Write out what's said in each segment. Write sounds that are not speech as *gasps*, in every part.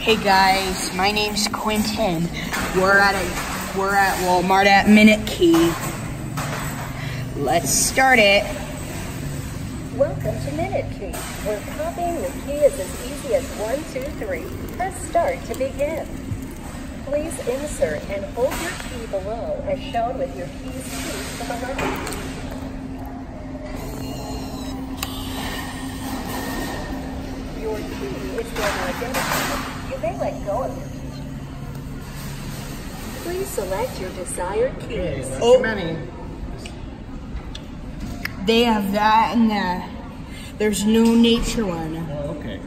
Hey guys, my name's Quentin. We're at a we're at Walmart at Minute Key. Let's start it. Welcome to Minute Key, where copying the key is as easy as one, two, three. Press start to begin. Please insert and hold your key below as shown with your keys key to the left. Your key is now identified. You may let go of your key. Please select your desired Okay, keys. not Oh. too many. They have that and that. There's no nature one. Oh, okay.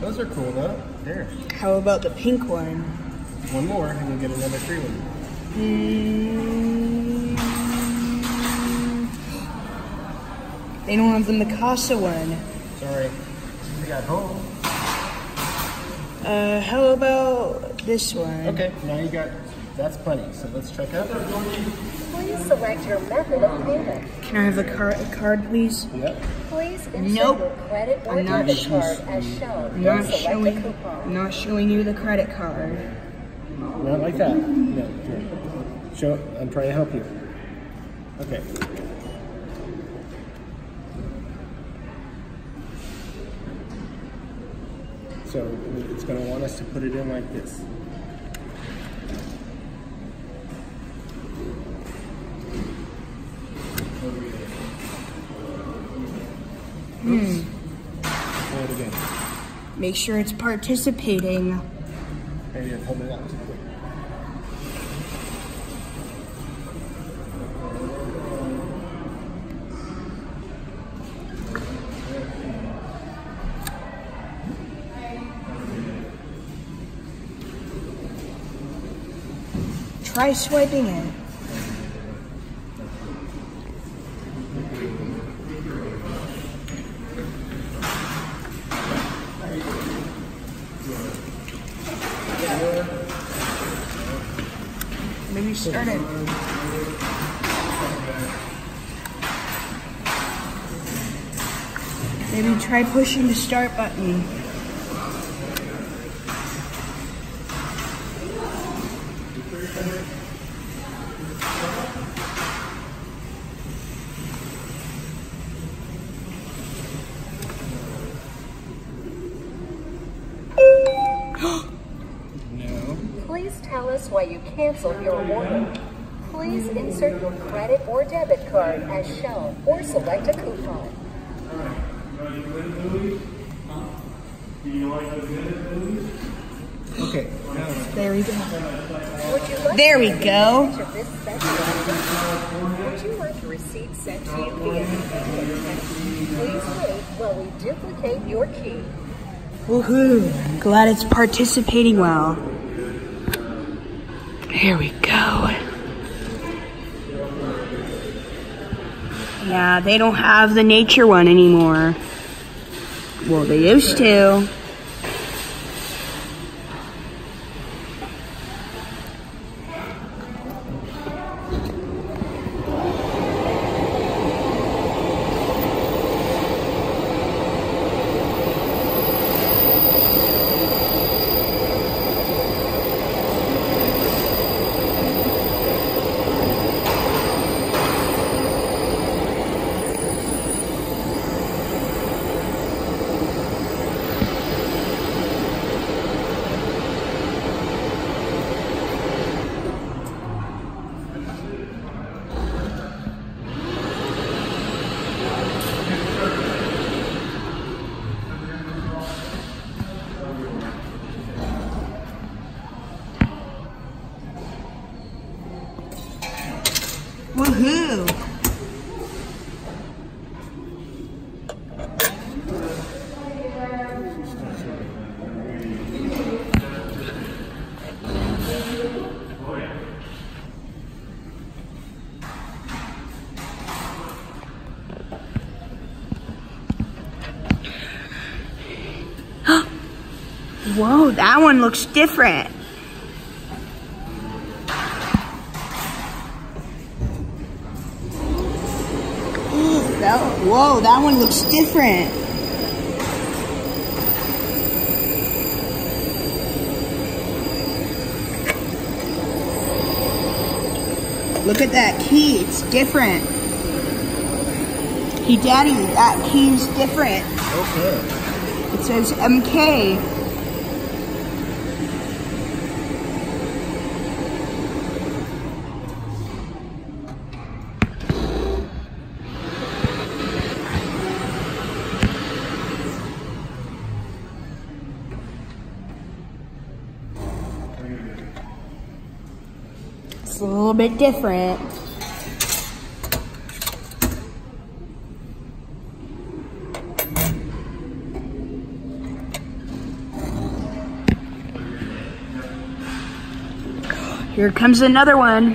Those are cool though. There. How about the pink one? one more and you'll get another free one. Mm, they don't have the Mikasa one. Sorry. We got home. Uh, how about this one? Okay, now you got, that's plenty. So let's check out. Please select your method of payment. Can I have a card, a card please? Yep. Please insert Nope. your credit or I'm not debit sh- card as shown. I'm not showing. coupon. Not showing you the credit card. Not like that. No. Show, I'm trying to help you. Okay. So it's going to want us to put it in like this. Oops. Try it again. Make sure it's participating. Maybe I'm it out Try swiping it. Maybe start it. Maybe try pushing the start button. *gasps* No. Please tell us why you canceled your order. Please insert your credit or debit card as shown or select a coupon. Okay. Now There we go. Would you like There we go. receipt of this? Would you like a receipt sent to you via email? Please wait while we duplicate your key. Woohoo! Glad it's participating well. Here we go. Yeah, they don't have the nature one anymore. Well, they used to. Whoa, that one looks different. Whoa, that one looks different. Look at that key, it's different. Hey, Daddy, that key's different. Okay. It says MK. A little bit different. Here comes another one.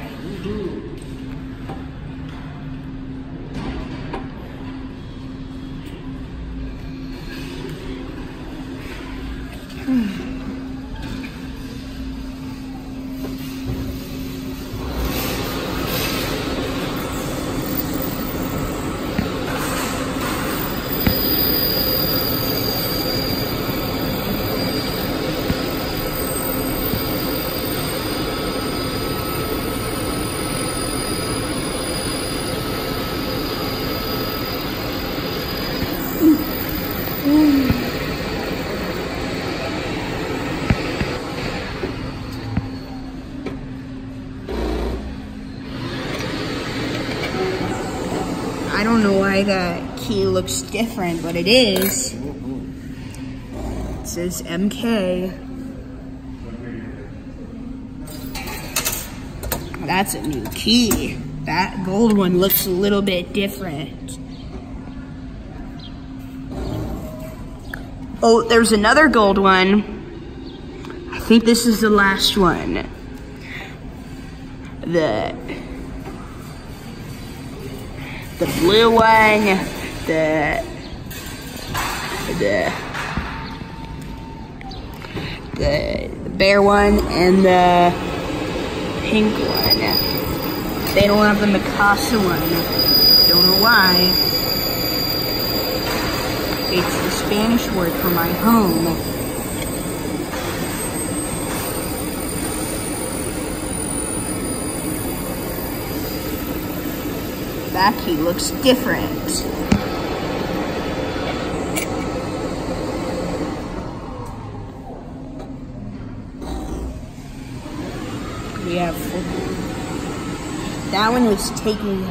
Don't know why that key looks different, but it is. It says MK. That's a new key. That gold one looks a little bit different. Oh, there's another gold one. I think this is the last one. The the blue one, the the the, bear one, and the pink one. They don't have the Mikasa one. Don't know why. It's the Spanish word for my home. That key looks different. We have that one was taking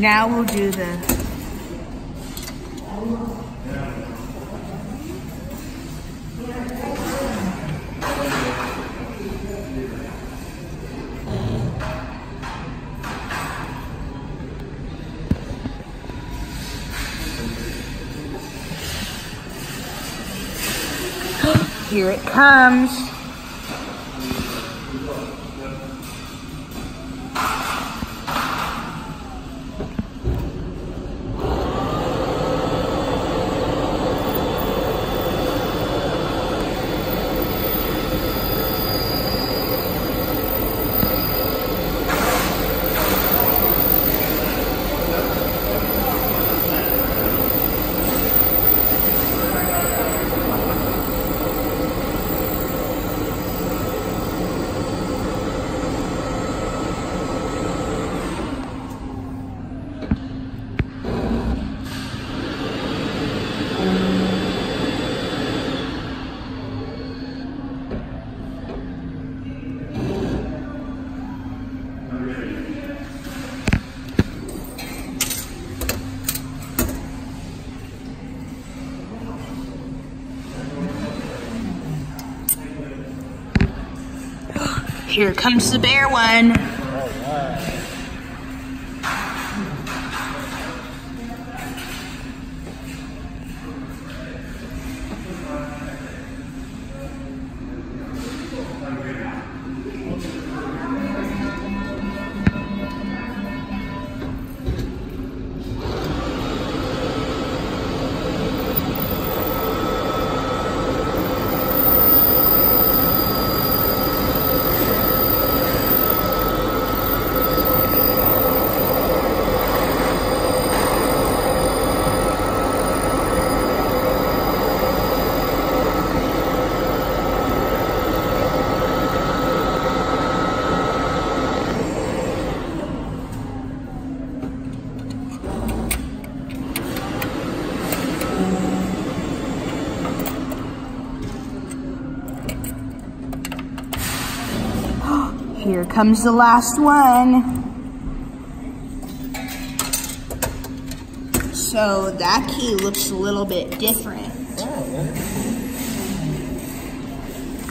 Now we'll do the Here it comes. Here comes the bear one. Comes the last one. So that key looks a little bit different.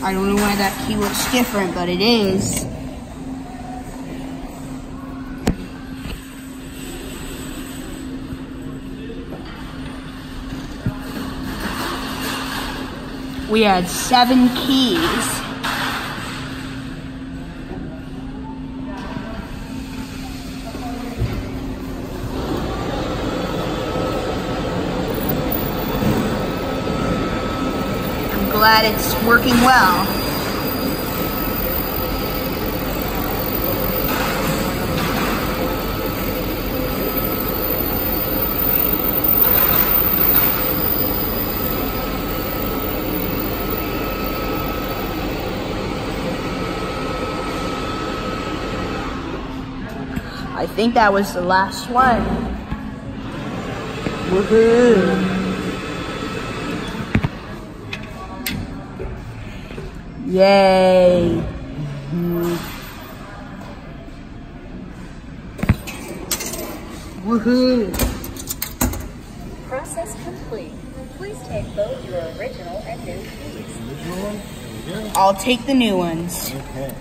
I don't know why that key looks different, but it is. We had seven keys. I'm glad it's working well. I think that was the last one. Woohoo! Yay! Mhm. Woohoo! Process complete. Please take both your original and new keys. Original one? There we go. I'll take the new ones. Okay.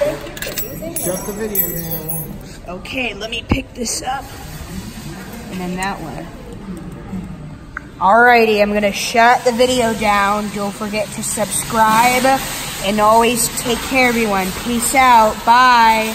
Thank you for using Shut the video down. Okay, let me pick this up. And then that one. Alrighty, I'm gonna shut the video down. Don't forget to subscribe and always take care, everyone. Peace out. Bye.